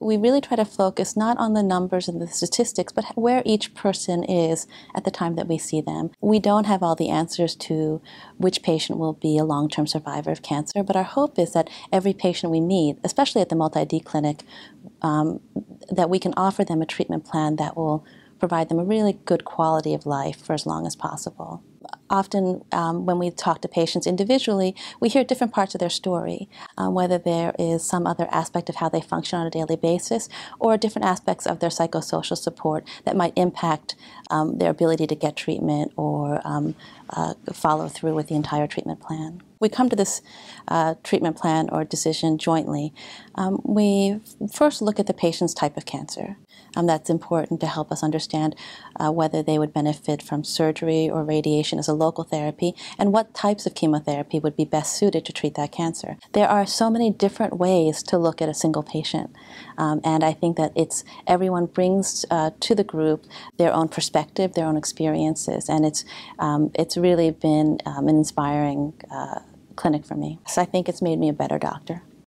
We really try to focus not on the numbers and the statistics, but where each person is at the time that we see them. We don't have all the answers to which patient will be a long term survivor of cancer, but our hope is that every patient we meet, especially at the multi D clinic, um, that we can offer them a treatment plan that will provide them a really good quality of life for as long as possible often um, when we talk to patients individually, we hear different parts of their story, um, whether there is some other aspect of how they function on a daily basis or different aspects of their psychosocial support that might impact um, their ability to get treatment or um, uh, follow through with the entire treatment plan. We come to this uh, treatment plan or decision jointly. Um, we first look at the patient's type of cancer. Um, that's important to help us understand uh, whether they would benefit from surgery or radiation as a local therapy and what types of chemotherapy would be best suited to treat that cancer. There are so many different ways to look at a single patient, um, and I think that it's everyone brings uh, to the group their own perspective, their own experiences, and it's um, it's really been um, an inspiring uh, clinic for me. So I think it's made me a better doctor.